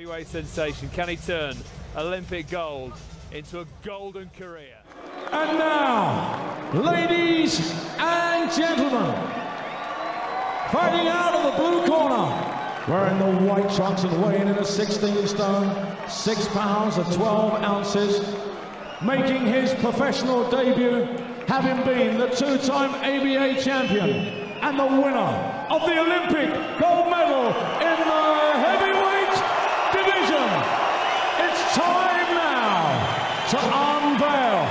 Heavyweight sensation. Can he turn Olympic gold into a golden career? And now, ladies and gentlemen, fighting out of the blue corner, wearing the white trunks and weighing in at 16 stone, 6 pounds and 12 ounces, making his professional debut, having been the two-time ABA champion and the winner of the Olympic gold medal in the heavyweight division. It's time now to unveil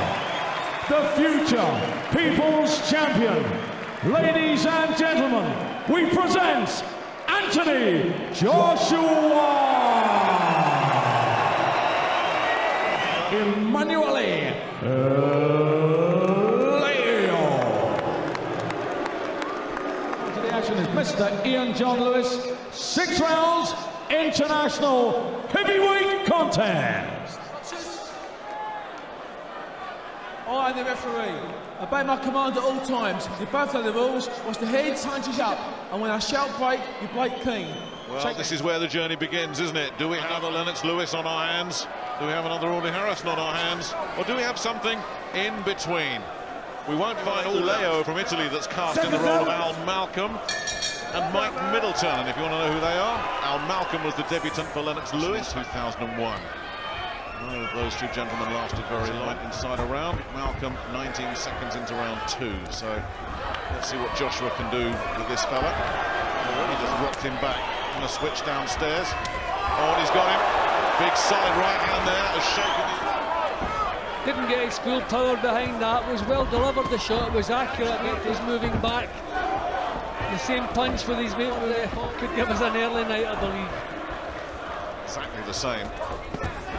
the future People's Champion. Ladies and gentlemen, we present Anthony Joshua. Emanuele Leo. To the action is Mr. Ian John Lewis. Six rounds, international heavyweight contest. I am the referee. Obey my command at all times. You both know the rules. Once the head punches up, and when I shout break, you break clean. Well, Shake- this is where the journey begins, isn't it? Do we have a Lennox Lewis on our hands? Do we have another Audley Harrison on our hands? Or do we have something in between? We won't find all Leo from Italy that's cast in the role of Al Malcolm and Mike Middleton. And if you want to know who they are, Al Malcolm was the debutant for Lennox Lewis, 2001. Oh, those two gentlemen lasted very light inside a round. Malcolm 19 seconds into round two. So let's see what Joshua can do with this fella. He just rocked him back on a switch downstairs. Oh, he's got him. Big solid right hand there, has shaken him. Didn't get his full power behind that. Was well delivered. The shot was accurate. It was moving back. The same punch with his the could give us an early night, I believe. Exactly the same.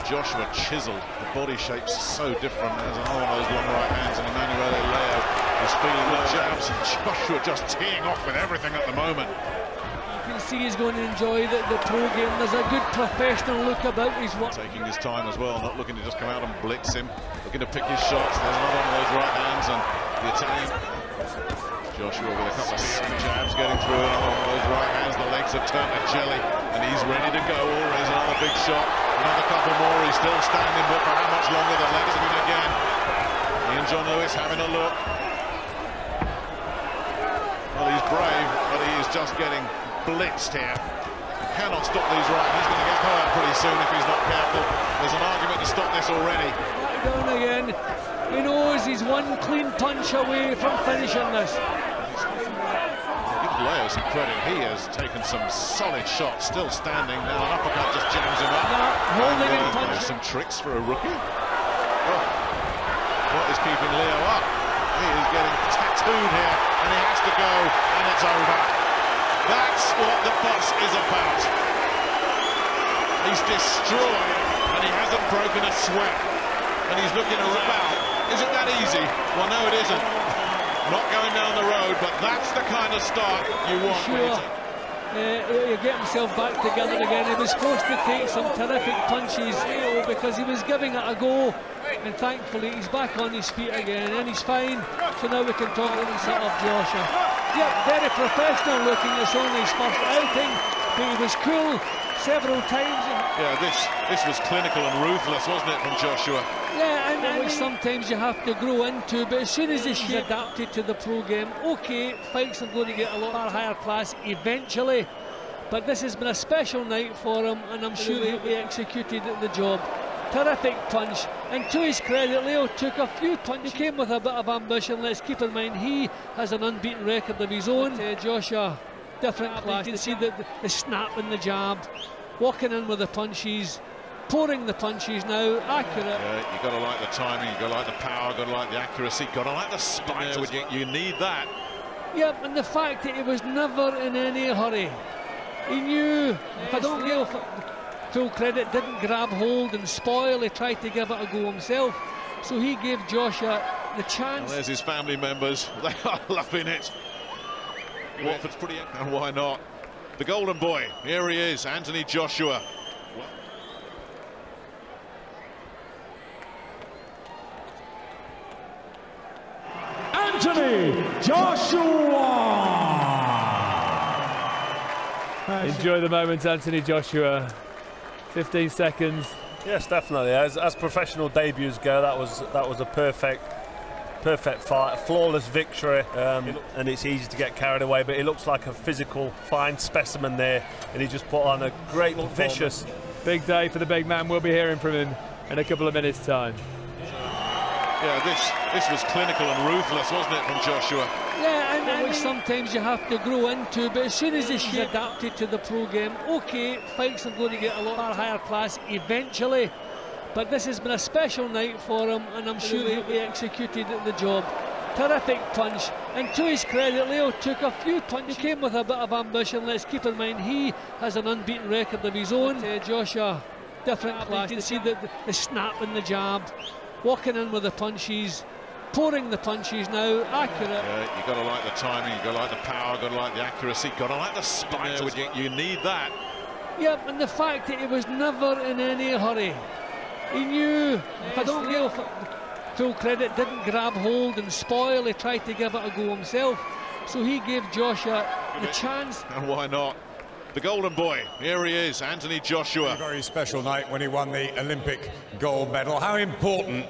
Joshua chiseled. The body shape's so different. There's another one of those long right hands, and Emanuele Leo is feeling the jabs. And Joshua just teeing off with everything at the moment. You can see he's going to enjoy the, the pro game. There's a good professional look about his work. Taking his time as well, not looking to just come out and blitz him. Looking to pick his shots. There's another one of those right hands, and the Italian. Joshua with a couple of jabs getting through, another one of those right hands. The legs have turned to jelly, and he's ready to go. Oh, Always another big shot. Another couple more. He's still standing, but for how much longer? The legs are in again. Ian John Lewis having a look. Well, he's brave, but he is just getting blitzed here. Cannot stop these right. He's going to get hurt pretty soon if he's not careful. There's an argument to stop this already. Again. He knows he's one clean punch away from finishing this. Give Leo some credit. He has taken some solid shots, still standing. Now an uppercut just jams him up. Holding And, uh, punch. some tricks for a rookie. Oh, what is keeping Leo up? He is getting tattooed here, and he has to go, and it's over. That's what the fuss is about. He's destroyed, and he hasn't broken a sweat. And he's looking around. Is it that easy? Well, no, it isn't. Not going down the road, but that's the kind of start you want. Sure. Uh, he get himself back together again. He was supposed to take some terrific punches because he was giving it a go. And thankfully he's back on his feet again and he's fine. So now we can talk a little sort of Joshua. Yep, very professional looking. It's only his first outing, but he was cool several times. Yeah, this this was clinical and ruthless, wasn't it, from Joshua? Yeah, which sometimes you have to grow into, but as soon as he's adapted to the pro game, okay, fights are going to get a lot higher class eventually. But this has been a special night for him, and I'm sure he, he executed the job. Terrific punch, and to his credit, Leo took a few punches. He came with a bit of ambition. Let's keep in mind he has an unbeaten record of his own. Uh, Joshua, different class. You can see the, the, the snap and the jab, walking in with the punches, pouring the punches now, accurate. Yeah, you got to like the timing, you've got to like the power, got to like the accuracy, got to like the spine. there, You, you need that. Yep, and the fact that he was never in any hurry. He knew, if I don't give full credit, didn't grab hold and spoil, he tried to give it a go himself. So he gave Joshua the Well, chance. there's his family members. They are loving it. Watford's pretty... And why not? The golden boy. Here he is, Anthony Joshua. Anthony Joshua. Enjoy the moment, Anthony Joshua. 15 seconds. Yes, definitely. As, as professional debuts go, that was that was a perfect, perfect fight, flawless victory, um, and it's easy to get carried away. But he looks like a physical, fine specimen there, and he just put on a great, vicious. Big day for the big man. We'll be hearing from him in a couple of minutes' time. Yeah, this this was clinical and ruthless, wasn't it, from Joshua? Yeah, and, and which sometimes you have to grow into, but as soon as he's adapted to the pro game, okay, fights are going to get a lot higher class eventually, but this has been a special night for him, and I'm sure he'll be executed at the job. Terrific punch, and to his credit, Leo took a few punches. He came with a bit of ambition. Let's keep in mind he has an unbeaten record of his own. Uh, Joshua, different class. You can see the, the, the snap and the jab, walking in with the punches pouring the punches now, accurate. Yeah, you got to like the timing, you've got to like the power, got to like the accuracy, got to like the spine. You, you need that. Yep, and the fact that he was never in any hurry. He knew, if I don't give full credit, didn't grab hold and spoil, he tried to give it a go himself. So he gave Joshua the chance. And why not? The golden boy, here he is, Anthony Joshua. A very special night when he won the Olympic gold medal. How important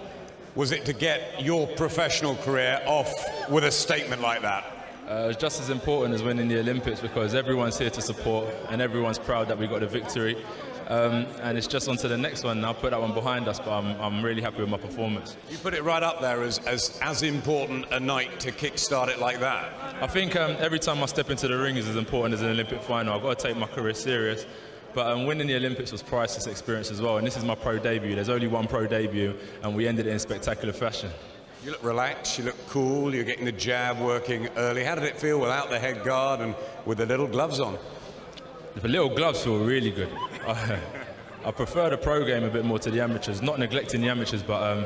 was it to get your professional career off with a statement like that? Uh, it's just as important as winning the Olympics because everyone's here to support and everyone's proud that we got the victory. Um, and it's just on to the next one. I'll put that one behind us, but I'm, I'm really happy with my performance. You put it right up there as, as, as important a night to kick-start it like that. I think um, every time I step into the ring is as important as an Olympic final. I've got to take my career serious. But um, winning the Olympics was priceless experience as well, and this is my pro debut. There's only one pro debut, and we ended it in spectacular fashion. You look relaxed, you look cool, you're getting the jab working early. How did it feel without the head guard and with the little gloves on? The little gloves feel really good. I prefer the pro game a bit more to the amateurs, not neglecting the amateurs, but um,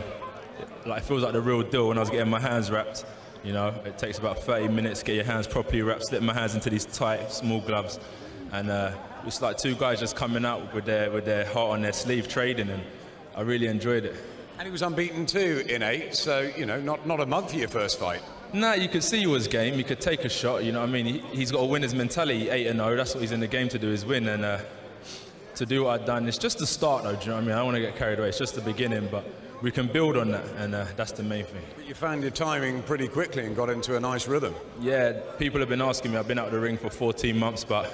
like it feels like the real deal when I was getting my hands wrapped. You know, it takes about 30 minutes to get your hands properly wrapped, slip my hands into these tight, small gloves, and uh, it's like two guys just coming out with their with their heart on their sleeve trading, and I really enjoyed it. And he was unbeaten too in eight, so you know, not not a month for your first fight. Nah, you could see he was game. He could take a shot. You know what I mean? He, has got a winner's mentality, eight and zero. Oh, that's what he's in the game to do is win, and uh, to do what I've done. It's just the start, though. Do you know what I mean? I don't want to get carried away. It's just the beginning, but we can build on that, and uh, that's the main thing. But you found your timing pretty quickly and got into a nice rhythm. Yeah, people have been asking me. I've been out of the ring for 14 months, but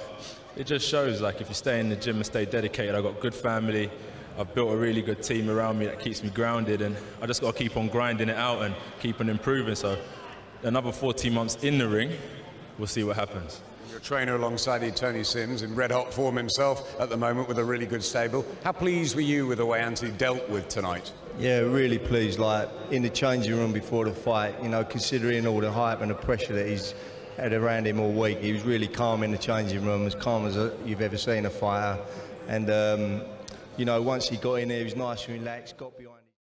it just shows like if you stay in the gym and stay dedicated, I've got good family. I've built a really good team around me that keeps me grounded, and I just got to keep on grinding it out and keep on improving. So, another 14 months in the ring, we'll see what happens. Trainer alongside Tony Sims, in red hot form himself at the moment with a really good stable. How pleased were you with the way Anthony dealt with tonight? Yeah, really pleased. Like in the changing room before the fight, you know, considering all the hype and the pressure that he's had around him all week. He was really calm in the changing room, as calm as you've ever seen a fighter. And, um, you know, once he got in there, he was nice and relaxed, got behind